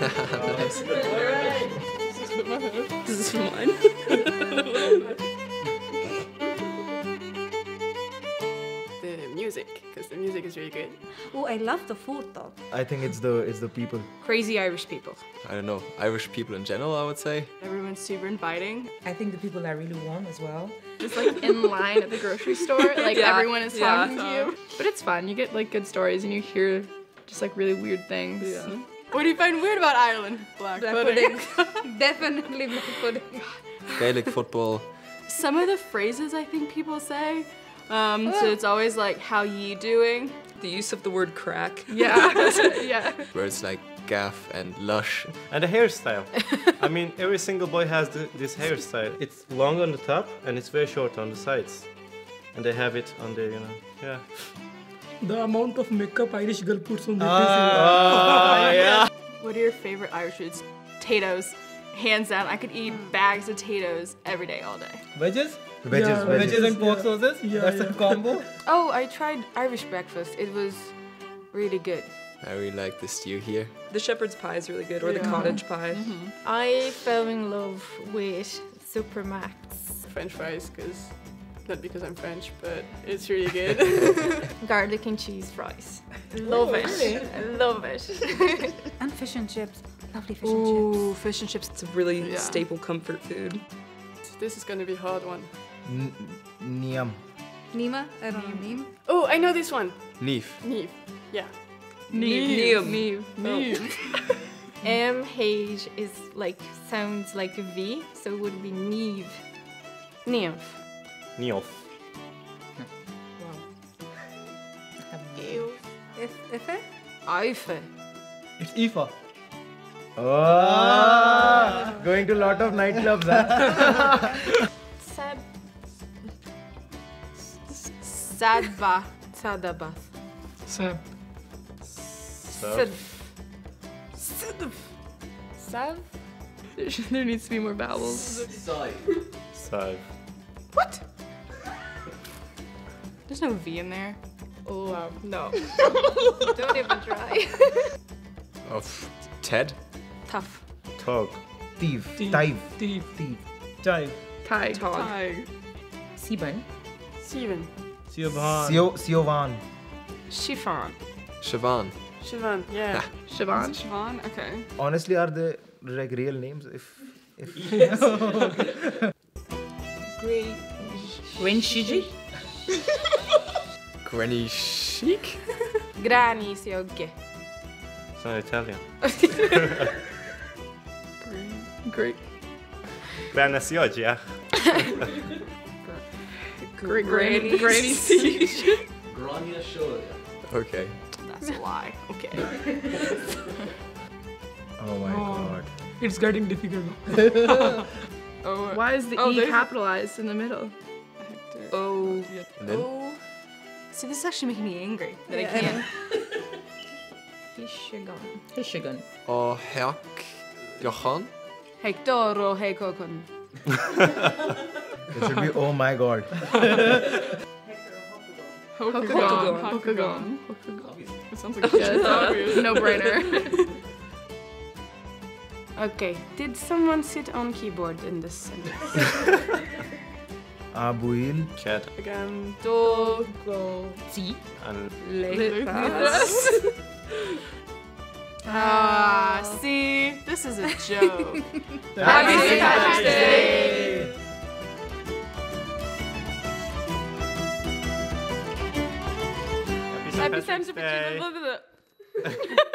nice. This is mine. The music, because the music is really good. Oh, I love the food though. I think it's the it's the people. Crazy Irish people. I don't know. Irish people in general, I would say. Everyone's super inviting. I think the people are really warm as well. Just like in line at the grocery store, like Yeah, everyone is yeah. talking to you. But it's fun. You get like good stories and you hear just like really weird things. Yeah. What do you find weird about Ireland? Black, Black pudding. pudding. Definitely black pudding. Gaelic football. Some of the phrases I think people say. Um, so it's always like, how ye doing? The use of the word craic. Yeah. yeah. Words like gaff and lush. And the hairstyle. I mean, every single boy has the, this hairstyle. It's long on the top and it's very short on the sides. And they have it on the, you know, yeah. The amount of makeup Irish girl puts on their Oh, ah, ah, yeah. What are your favorite Irish foods? Potatoes. Hands down, I could eat bags of potatoes every day, all day. Wedges? Wedges, Yeah, wedges. Wedges and pork sauces? Yeah, That's a combo. Oh, I tried Irish breakfast. It was really good. I really like the stew here. The shepherd's pie is really good, or the cottage pie. Mm-hmm. I fell in love with Supermac's. French fries, because not because I'm French, but it's really good. Garlic and cheese fries. Love it. I love it. And fish and chips. Lovely fish and chips. Ooh, fish and chips. It's a really Yeah. staple comfort food. this is gonna be a hard one. N- Niam. Nima? I don't know. Neem? Oh, I know this one. Neef. Neve. Yeah. Neem. Neve. Neve. MH is like, sounds like a V, so it would be Neve. Neve. Neof. If, if it? Eife. It's Ifa. Oh, going to a lot of nightclubs, huh? Sab. Sadba. Sadaba. Sab. So, Sav? There, there needs to be more vowels. so. There's no V in there. Oh, no. Don't even try. Of oh, Ted. Tough. Tog. Thief. Thief. Dive. Thief. Thief. Chive. Tie. Tog. Tig. Siban. Steven. Siobhan. Sio Siovan. Chiffon. Siobhan. Siobhan. Yeah. Ah. Siobhan. Siobhan. Okay. Honestly, are they like real names? If if Great. Renshiji. Granny Chic. Grani siogge. It's not Italian. Great. Grana Sioggia. Eh? Great granny. Granny siege. Okay. That's a lie. Okay. oh my oh. god. It's getting difficult. Oh. Why is the Oh, E capitalized in the middle? Oh. Oh. See, this is actually making me angry that Yeah. I can't. Hishigon. Hishigan. oh Herk Johan. Hectoro hekokon. It should be oh my god. Hokagon. Hokagon. Hokagon. It sounds like yeah. No brainer. okay. Did someone sit on keyboard in this sentence? Abuil. Cat. Again. Do. Go. Si. And Letras. Ah, see, this is a joke. Happy St. Patrick's Day! Happy Happy St. St. Patrick's Day. Patrick's Day!